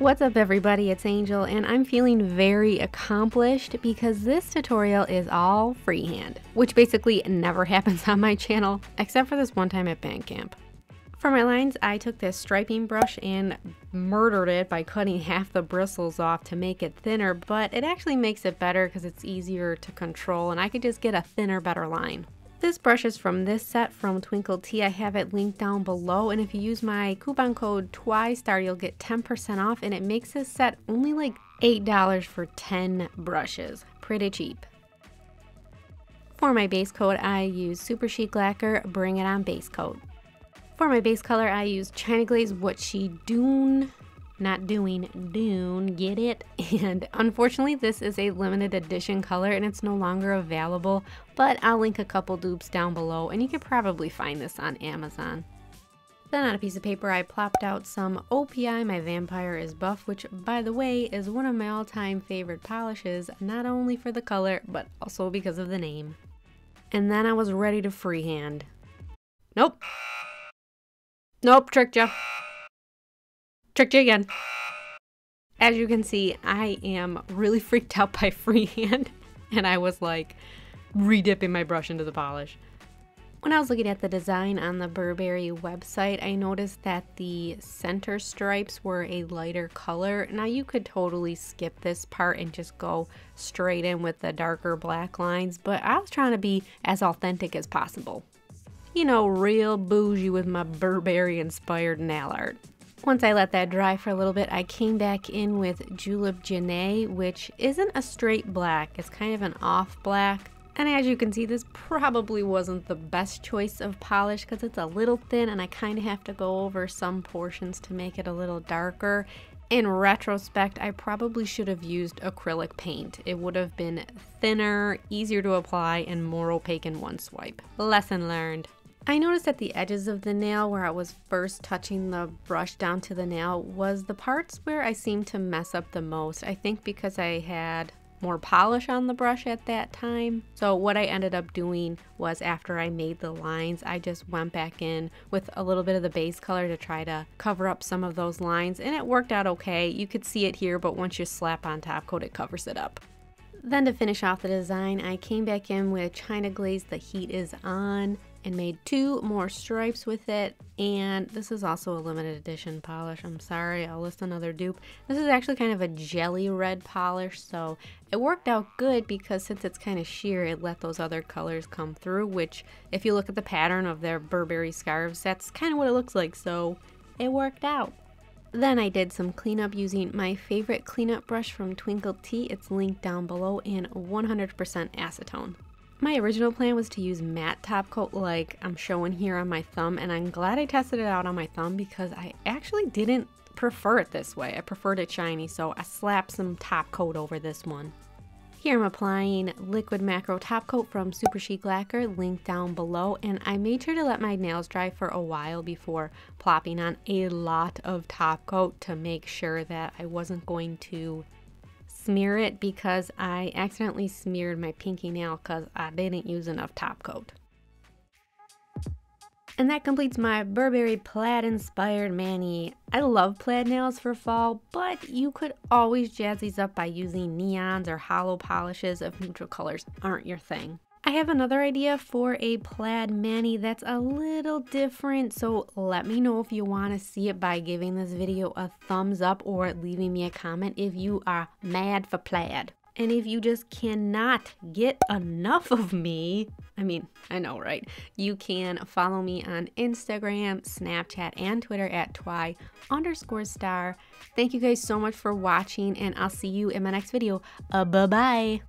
What's up everybody, it's Angel and I'm feeling very accomplished because this tutorial is all freehand, which basically never happens on my channel except for this one time at Bandcamp. For my lines, I took this striping brush and murdered it by cutting half the bristles off to make it thinner, but it actually makes it better because it's easier to control and I could just get a thinner, better line. This brush is from this set from Twinkled T. I have it linked down below and if you use my coupon code TWISTAR you'll get 10% off and it makes this set only like $8 for 10 brushes. Pretty cheap. For my base coat I use Superchic Lacquer Bring It On Base Coat. For my base color I use China Glaze What She Dune not doing Dune, get it? And unfortunately, this is a limited edition color and it's no longer available, but I'll link a couple dupes down below and you can probably find this on Amazon. Then on a piece of paper, I plopped out some OPI My Vampire is Buff, which, by the way, is one of my all-time favorite polishes, not only for the color, but also because of the name. And then I was ready to freehand. Nope. Nope, tricked ya. Tricked you again. As you can see, I am really freaked out by freehand, and I was like redipping my brush into the polish. When I was looking at the design on the Burberry website, I noticed that the center stripes were a lighter color. Now you could totally skip this part and just go straight in with the darker black lines, but I was trying to be as authentic as possible. You know, real bougie with my Burberry inspired nail art. Once I let that dry for a little bit, I came back in with Julep Janae, which isn't a straight black. It's kind of an off black. And as you can see, this probably wasn't the best choice of polish because it's a little thin and I kind of have to go over some portions to make it a little darker. In retrospect, I probably should have used acrylic paint. It would have been thinner, easier to apply, and more opaque in one swipe. Lesson learned. I noticed at the edges of the nail where I was first touching the brush down to the nail was the parts where I seemed to mess up the most. I think because I had more polish on the brush at that time. So what I ended up doing was after I made the lines, I just went back in with a little bit of the base color to try to cover up some of those lines and it worked out okay. You could see it here, but once you slap on top coat, it covers it up. Then to finish off the design, I came back in with China Glaze The Heat Is On and made two more stripes with it and this is also a limited edition polish I'm sorry I'll list another dupe this is actually kind of a jelly red polish so it worked out good because since it's kind of sheer it let those other colors come through which if you look at the pattern of their Burberry scarves that's kind of what it looks like so it worked out then I did some cleanup using my favorite cleanup brush from Twinkled T. It's linked down below in 100% acetone. My original plan was to use matte top coat like I'm showing here on my thumb and I'm glad I tested it out on my thumb because I actually didn't prefer it this way. I preferred it shiny so I slapped some top coat over this one. Here I'm applying liquid macro top coat from Superchic Lacquer, linked down below, and I made sure to let my nails dry for a while before plopping on a lot of top coat to make sure that I wasn't going to smear it because I accidentally smeared my pinky nail because I didn't use enough top coat. And that completes my Burberry plaid inspired mani. I love plaid nails for fall, but you could always jazz these up by using neons or holo polishes if neutral colors aren't your thing. I have another idea for a plaid mani that's a little different, so let me know if you want to see it by giving this video a thumbs up or leaving me a comment if you are mad for plaid. And if you just cannot get enough of me, I mean, I know, right? You can follow me on Instagram, Snapchat, and Twitter at twi underscore star. Thank you guys so much for watching, and I'll see you in my next video. Uh, bye-bye.